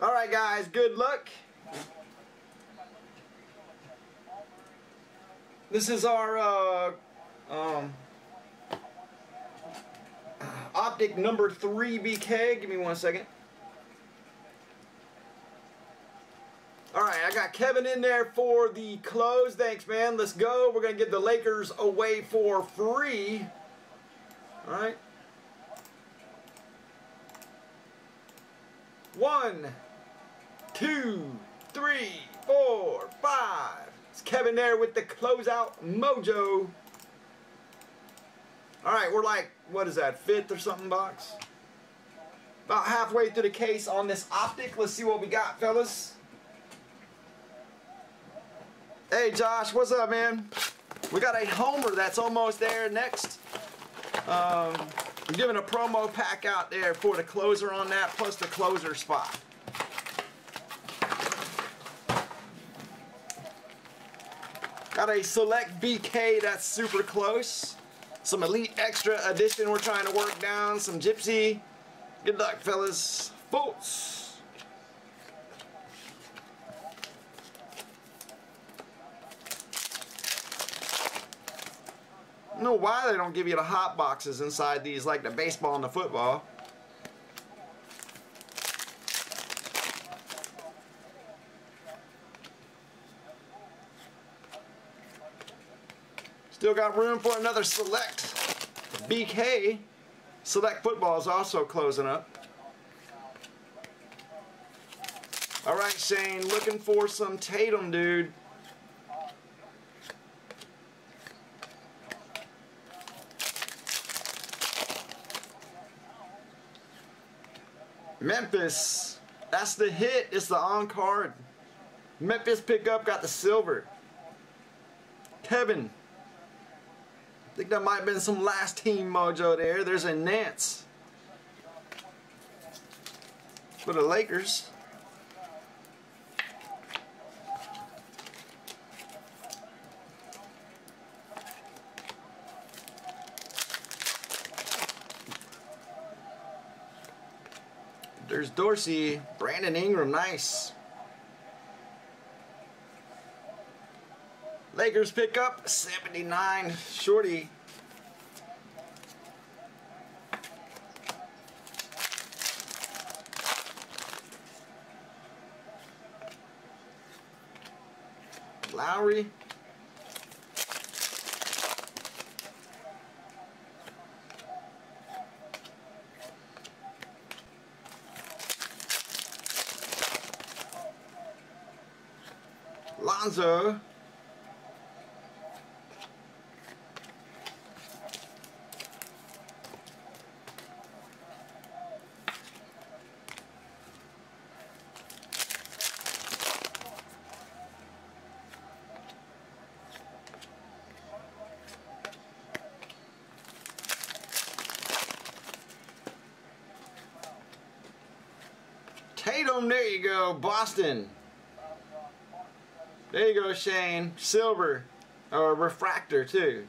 Alright guys, good luck. This is our uh, um, optic number 3 BK. Give me one second. Alright, I got Kevin in there for the close. Thanks, man. Let's go. We're going to get the Lakers away for free. Alright. One, two, three, four, five. It's Kevin there with the closeout mojo. Alright, we're like, what is that, fifth or something box? About halfway through the case on this optic. Let's see what we got, fellas. Hey, Josh, what's up, man? We got a Homer that's almost there next. Um, I'm giving a promo pack out there for the closer on that, plus the closer spot. Got a select BK that's super close. Some Elite Extra Edition we're trying to work down. Some Gypsy. Good luck, fellas. Bolts. Know why they don't give you the hot boxes inside these like the baseball and the football. Still got room for another select. BK. Select football is also closing up. Alright Shane, looking for some Tatum dude. Memphis. That's the hit. It's the on card. Memphis pickup got the silver. Kevin. Think that might have been some last team mojo there. There's a Nance. For the Lakers. There's Dorsey. Brandon Ingram, nice. Lakers pick up 79. Shorty. Lowry. Lonzo. Tatum, there you go, Boston. There you go, Shane. Silver. Or refractor, too.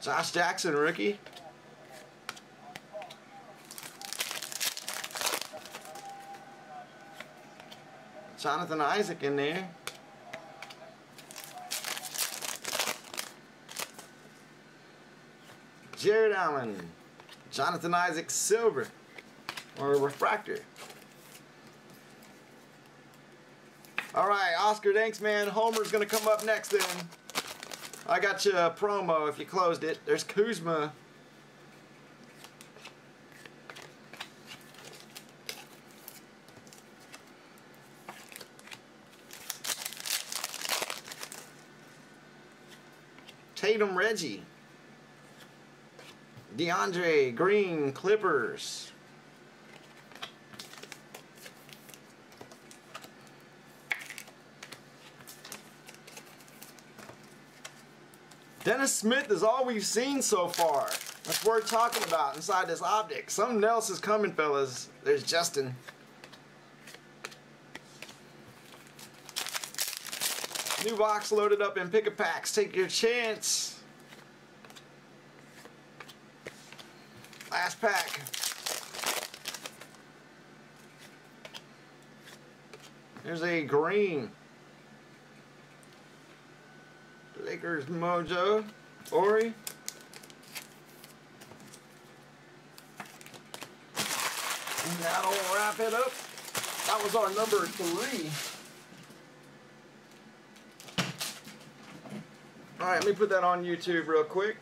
Josh Jackson, rookie. Jonathan Isaac in there. Jarrett Allen. Jonathan Isaac Silver. Or Refractor. Alright, Oscar, thanks man. Homer's going to come up next then. I got you a promo if you closed it. There's Kuzma. Tatum Reggie. DeAndre Green Clippers. Dennis Smith is all we've seen so far. That's worth talking about inside this optic. Something else is coming, fellas. There's Justin. New box loaded up in pick a packs. Take your chance. Last pack. There's a green. Lakers Mojo. Ori. And that'll wrap it up. That was our number three. Alright, let me put that on YouTube real quick.